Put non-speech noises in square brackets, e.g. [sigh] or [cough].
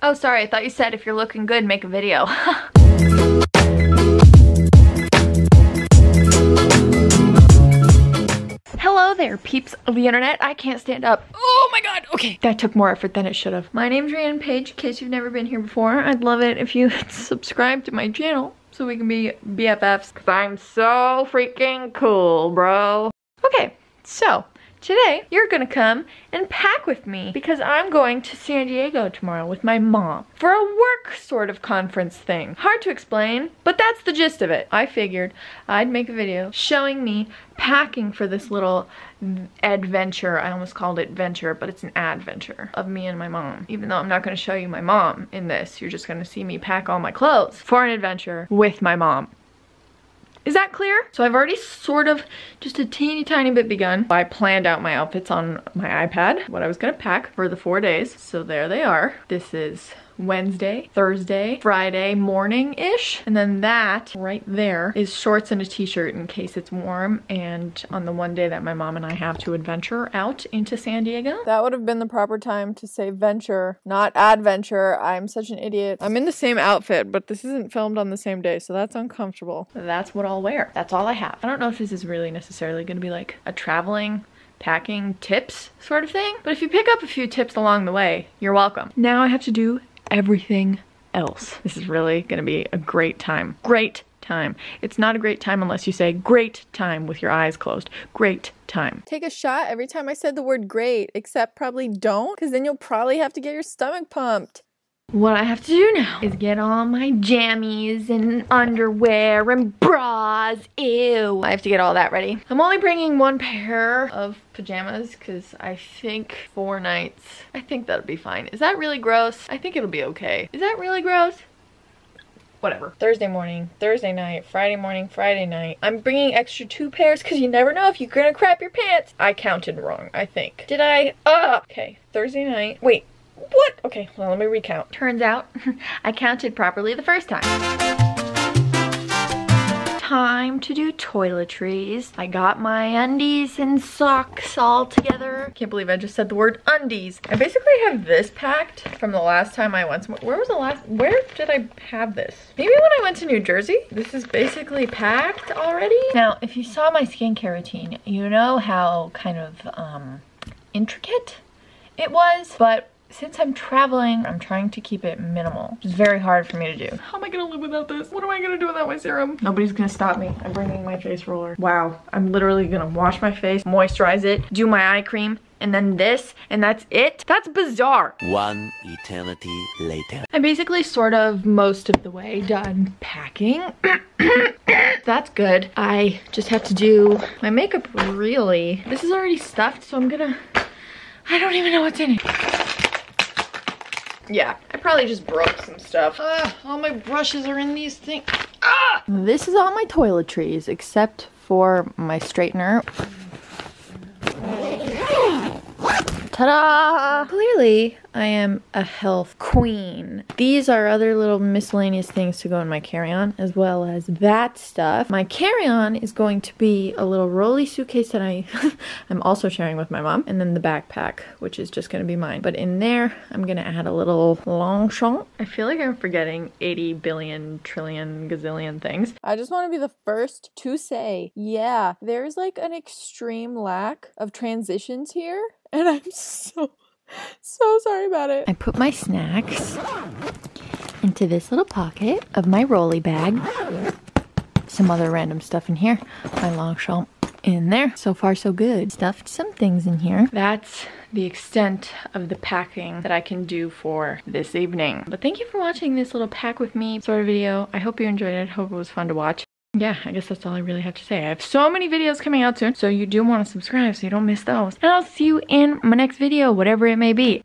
Oh, sorry, I thought you said if you're looking good, make a video. [laughs] Hello there, peeps of the internet. I can't stand up. Oh my god, okay. That took more effort than it should have. My name's Rhianon Paige, in case you've never been here before. I'd love it if you [laughs] subscribe to my channel so we can be BFFs, because I'm so freaking cool, bro. Okay, so Today, you're gonna come and pack with me because I'm going to San Diego tomorrow with my mom for a work sort of conference thing. Hard to explain, but that's the gist of it. I figured I'd make a video showing me packing for this little adventure. I almost called it venture, but it's an adventure of me and my mom. Even though I'm not gonna show you my mom in this, you're just gonna see me pack all my clothes for an adventure with my mom. Is that clear? So I've already sort of just a teeny tiny bit begun. I planned out my outfits on my iPad, what I was gonna pack for the four days. So there they are. This is Wednesday, Thursday, Friday morning-ish. And then that right there is shorts and a t-shirt in case it's warm and on the one day that my mom and I have to adventure out into San Diego. That would have been the proper time to say venture, not adventure. I'm such an idiot. I'm in the same outfit, but this isn't filmed on the same day, so that's uncomfortable. That's what I'll wear. That's all I have. I don't know if this is really necessarily gonna be like a traveling packing tips sort of thing. But if you pick up a few tips along the way, you're welcome. Now I have to do everything else. This is really gonna be a great time. Great time. It's not a great time unless you say great time with your eyes closed. Great time. Take a shot every time I said the word great, except probably don't, because then you'll probably have to get your stomach pumped. What I have to do now is get all my jammies and underwear and bras. Ew. I have to get all that ready. I'm only bringing one pair of pajamas because I think four nights, I think that'll be fine. Is that really gross? I think it'll be okay. Is that really gross? whatever. Thursday morning, Thursday night, Friday morning, Friday night. I'm bringing extra two pairs because you never know if you're gonna crap your pants. I counted wrong, I think. Did I? Ah! Okay, Thursday night. Wait, what? Okay, well, let me recount. Turns out [laughs] I counted properly the first time time to do toiletries. I got my undies and socks all together. Can't believe I just said the word undies. I basically have this packed from the last time I went somewhere. Where was the last, where did I have this? Maybe when I went to New Jersey? This is basically packed already. Now, if you saw my skincare routine, you know how kind of um, intricate it was, but since I'm traveling, I'm trying to keep it minimal. It's very hard for me to do. How am I gonna live without this? What am I gonna do without my serum? Nobody's gonna stop me. I'm bringing my face roller. Wow, I'm literally gonna wash my face, moisturize it, do my eye cream, and then this, and that's it? That's bizarre. One eternity later. I'm basically sort of most of the way done packing. [coughs] that's good. I just have to do my makeup really. This is already stuffed, so I'm gonna, I don't even know what's in it. Yeah, I probably just broke some stuff. Uh, all my brushes are in these things. Ah! This is all my toiletries, except for my straightener. Ta-da! Clearly, I am a health queen. These are other little miscellaneous things to go in my carry-on, as well as that stuff. My carry-on is going to be a little rolly suitcase that I, [laughs] I'm also sharing with my mom, and then the backpack, which is just going to be mine. But in there, I'm going to add a little Longchamp. I feel like I'm forgetting 80 billion, trillion, gazillion things. I just want to be the first to say, yeah, there's like an extreme lack of transitions here and I'm so, so sorry about it. I put my snacks into this little pocket of my rolly bag. Some other random stuff in here. My Longchamp in there. So far so good. Stuffed some things in here. That's the extent of the packing that I can do for this evening. But thank you for watching this little pack with me sort of video. I hope you enjoyed it. Hope it was fun to watch yeah, I guess that's all I really have to say. I have so many videos coming out soon, so you do want to subscribe so you don't miss those. And I'll see you in my next video, whatever it may be.